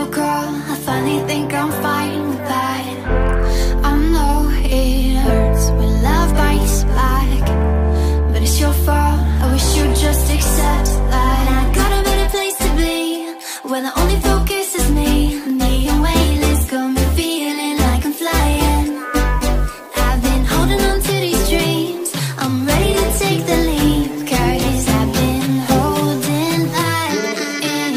you, girl. I finally think I'm fine with that. I know it hurts when love bites back But it's your fault, I wish you'd just accept that. I got a better place to be Where the only focus is me. Me and weightless got me feeling like I'm flying. I've been holding on to these dreams. I'm ready to take the leap I've been holding on in